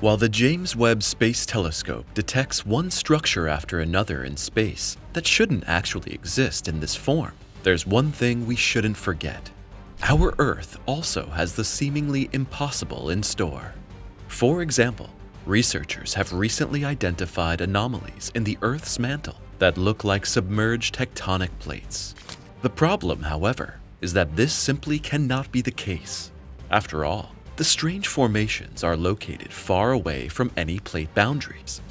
While the James Webb Space Telescope detects one structure after another in space that shouldn't actually exist in this form, there's one thing we shouldn't forget. Our Earth also has the seemingly impossible in store. For example, researchers have recently identified anomalies in the Earth's mantle that look like submerged tectonic plates. The problem, however, is that this simply cannot be the case. After all, the strange formations are located far away from any plate boundaries.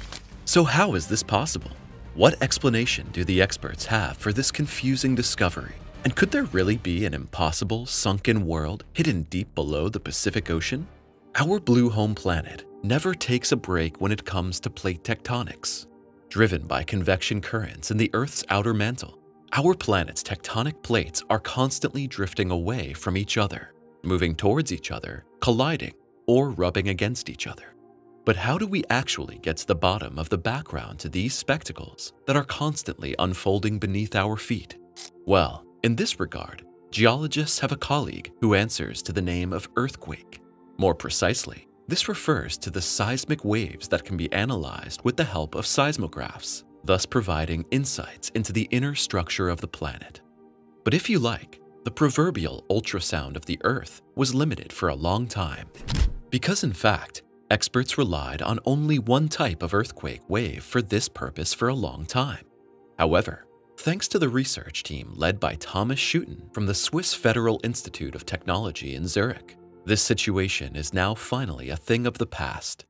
So how is this possible? What explanation do the experts have for this confusing discovery? And could there really be an impossible sunken world hidden deep below the Pacific Ocean? Our blue home planet never takes a break when it comes to plate tectonics. Driven by convection currents in the Earth's outer mantle, our planet's tectonic plates are constantly drifting away from each other, moving towards each other, colliding, or rubbing against each other. But how do we actually get to the bottom of the background to these spectacles that are constantly unfolding beneath our feet? Well, in this regard, geologists have a colleague who answers to the name of earthquake. More precisely, this refers to the seismic waves that can be analyzed with the help of seismographs, thus providing insights into the inner structure of the planet. But if you like, the proverbial ultrasound of the Earth was limited for a long time. Because in fact, experts relied on only one type of earthquake wave for this purpose for a long time. However, thanks to the research team led by Thomas Schouten from the Swiss Federal Institute of Technology in Zurich, this situation is now finally a thing of the past.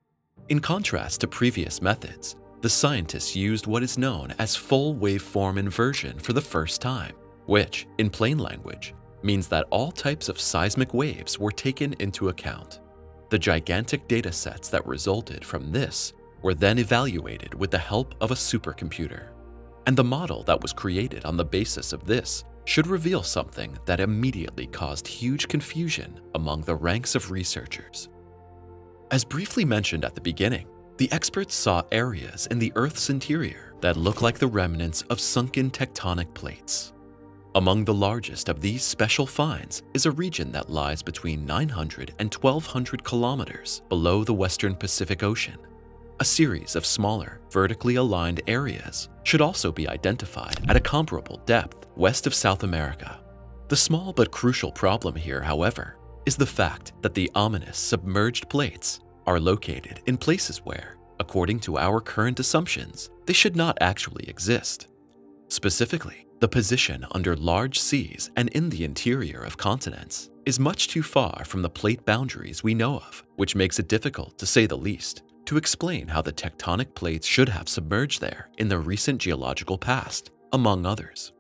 In contrast to previous methods, the scientists used what is known as full waveform inversion for the first time which, in plain language, means that all types of seismic waves were taken into account. The gigantic data sets that resulted from this were then evaluated with the help of a supercomputer. And the model that was created on the basis of this should reveal something that immediately caused huge confusion among the ranks of researchers. As briefly mentioned at the beginning, the experts saw areas in the Earth's interior that look like the remnants of sunken tectonic plates. Among the largest of these special finds is a region that lies between 900 and 1200 kilometers below the western Pacific Ocean. A series of smaller, vertically aligned areas should also be identified at a comparable depth west of South America. The small but crucial problem here, however, is the fact that the ominous submerged plates are located in places where, according to our current assumptions, they should not actually exist. Specifically, the position under large seas and in the interior of continents is much too far from the plate boundaries we know of, which makes it difficult, to say the least, to explain how the tectonic plates should have submerged there in the recent geological past, among others.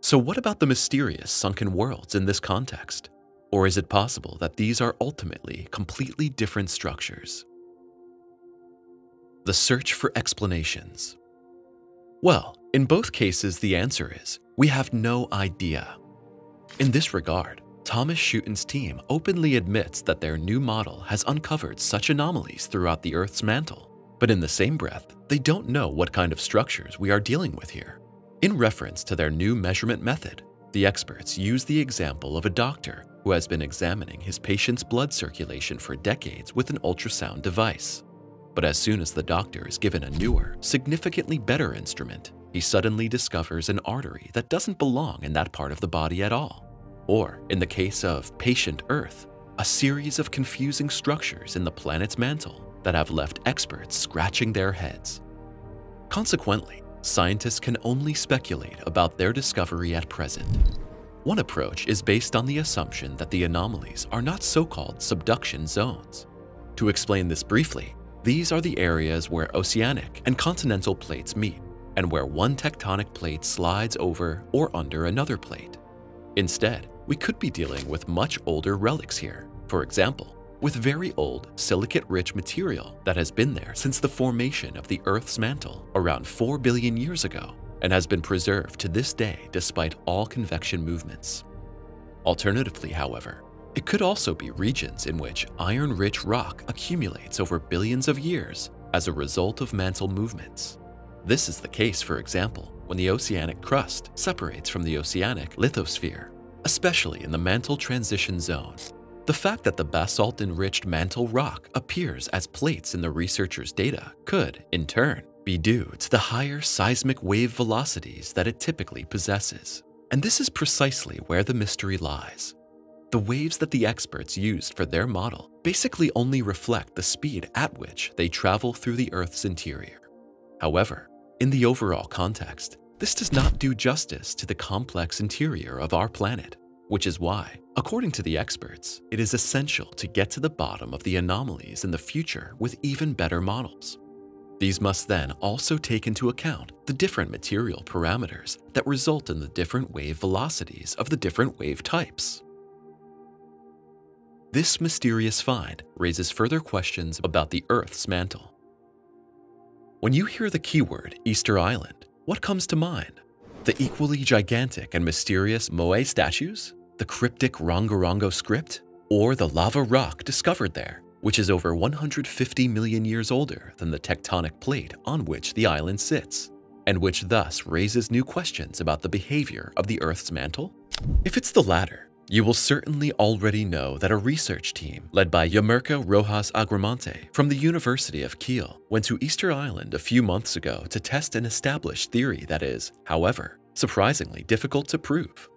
So what about the mysterious sunken worlds in this context? Or is it possible that these are ultimately completely different structures? The search for explanations. Well, in both cases the answer is we have no idea. In this regard, Thomas Schouten's team openly admits that their new model has uncovered such anomalies throughout the Earth's mantle, but in the same breath, they don't know what kind of structures we are dealing with here. In reference to their new measurement method, the experts use the example of a doctor who has been examining his patient's blood circulation for decades with an ultrasound device. But as soon as the doctor is given a newer, significantly better instrument, he suddenly discovers an artery that doesn't belong in that part of the body at all. Or, in the case of patient Earth, a series of confusing structures in the planet's mantle that have left experts scratching their heads. Consequently, scientists can only speculate about their discovery at present. One approach is based on the assumption that the anomalies are not so-called subduction zones. To explain this briefly, these are the areas where oceanic and continental plates meet and where one tectonic plate slides over or under another plate. Instead, we could be dealing with much older relics here, for example, with very old silicate-rich material that has been there since the formation of the Earth's mantle around 4 billion years ago and has been preserved to this day despite all convection movements. Alternatively, however, it could also be regions in which iron-rich rock accumulates over billions of years as a result of mantle movements. This is the case, for example, when the oceanic crust separates from the oceanic lithosphere, especially in the mantle transition zone. The fact that the basalt-enriched mantle rock appears as plates in the researchers' data could, in turn, be due to the higher seismic wave velocities that it typically possesses. And this is precisely where the mystery lies. The waves that the experts used for their model basically only reflect the speed at which they travel through the Earth's interior. However, in the overall context, this does not do justice to the complex interior of our planet, which is why, according to the experts, it is essential to get to the bottom of the anomalies in the future with even better models. These must then also take into account the different material parameters that result in the different wave velocities of the different wave types. This mysterious find raises further questions about the Earth's mantle. When you hear the keyword Easter Island, what comes to mind? The equally gigantic and mysterious Moai statues? The cryptic Rongorongo script? Or the lava rock discovered there, which is over 150 million years older than the tectonic plate on which the island sits, and which thus raises new questions about the behavior of the Earth's mantle? If it's the latter, you will certainly already know that a research team led by Yamirka Rojas Agramonte from the University of Kiel went to Easter Island a few months ago to test an established theory that is, however, surprisingly difficult to prove.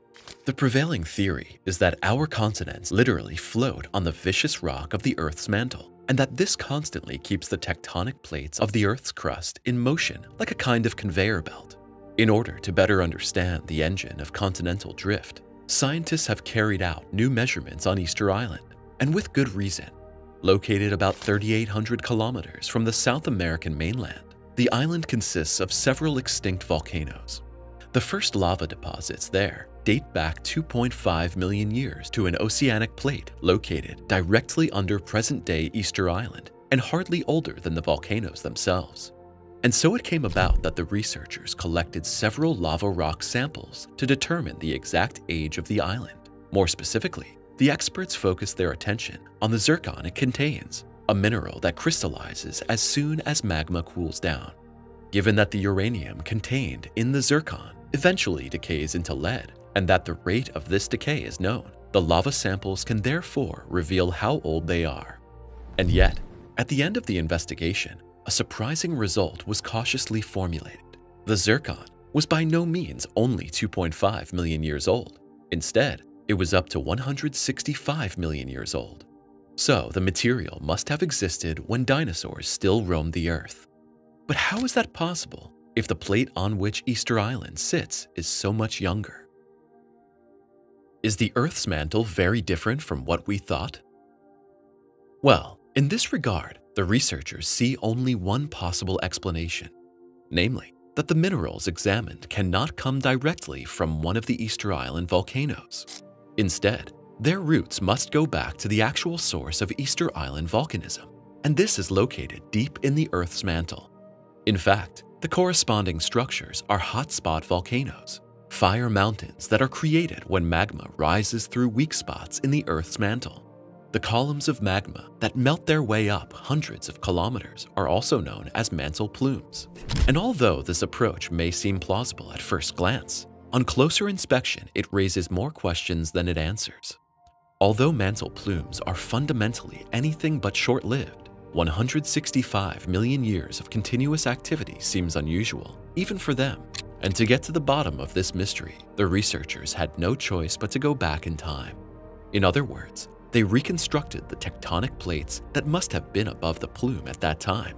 The prevailing theory is that our continents literally float on the viscous rock of the Earth's mantle, and that this constantly keeps the tectonic plates of the Earth's crust in motion like a kind of conveyor belt. In order to better understand the engine of continental drift, scientists have carried out new measurements on Easter Island, and with good reason. Located about 3,800 kilometers from the South American mainland, the island consists of several extinct volcanoes. The first lava deposits there date back 2.5 million years to an oceanic plate located directly under present-day Easter Island and hardly older than the volcanoes themselves. And so it came about that the researchers collected several lava rock samples to determine the exact age of the island. More specifically, the experts focused their attention on the zircon it contains, a mineral that crystallizes as soon as magma cools down. Given that the uranium contained in the zircon eventually decays into lead, and that the rate of this decay is known, the lava samples can therefore reveal how old they are. And yet, at the end of the investigation, a surprising result was cautiously formulated. The zircon was by no means only 2.5 million years old. Instead, it was up to 165 million years old. So the material must have existed when dinosaurs still roamed the Earth. But how is that possible if the plate on which Easter Island sits is so much younger? Is the Earth's mantle very different from what we thought? Well, in this regard, the researchers see only one possible explanation, namely, that the minerals examined cannot come directly from one of the Easter Island volcanoes. Instead, their roots must go back to the actual source of Easter Island volcanism, and this is located deep in the Earth's mantle. In fact, the corresponding structures are hotspot volcanoes, fire mountains that are created when magma rises through weak spots in the Earth's mantle. The columns of magma that melt their way up hundreds of kilometers are also known as mantle plumes. And although this approach may seem plausible at first glance, on closer inspection it raises more questions than it answers. Although mantle plumes are fundamentally anything but short-lived, 165 million years of continuous activity seems unusual, even for them. And to get to the bottom of this mystery, the researchers had no choice but to go back in time. In other words, they reconstructed the tectonic plates that must have been above the plume at that time.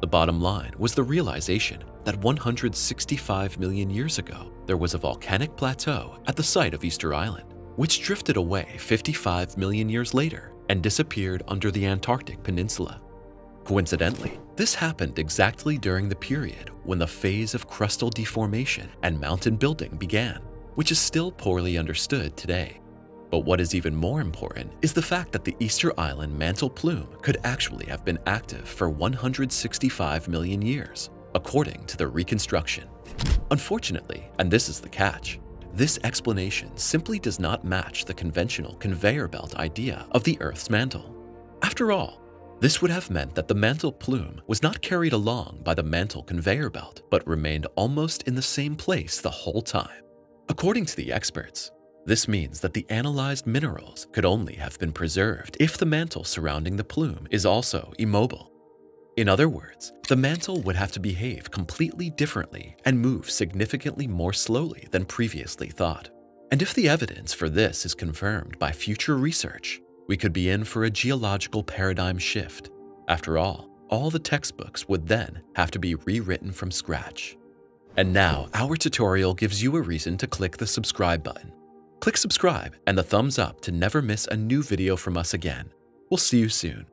The bottom line was the realization that 165 million years ago, there was a volcanic plateau at the site of Easter Island, which drifted away 55 million years later and disappeared under the Antarctic Peninsula. Coincidentally, this happened exactly during the period when the phase of crustal deformation and mountain building began, which is still poorly understood today. But what is even more important is the fact that the Easter Island mantle plume could actually have been active for 165 million years, according to the reconstruction. Unfortunately, and this is the catch, this explanation simply does not match the conventional conveyor belt idea of the Earth's mantle. After all, this would have meant that the mantle plume was not carried along by the mantle conveyor belt, but remained almost in the same place the whole time. According to the experts, This means that the analyzed minerals could only have been preserved if the mantle surrounding the plume is also immobile. In other words, the mantle would have to behave completely differently and move significantly more slowly than previously thought. And if the evidence for this is confirmed by future research, we could be in for a geological paradigm shift. After all, all the textbooks would then have to be rewritten from scratch. And now, our tutorial gives you a reason to click the subscribe button. Click subscribe and the thumbs up to never miss a new video from us again. We'll see you soon.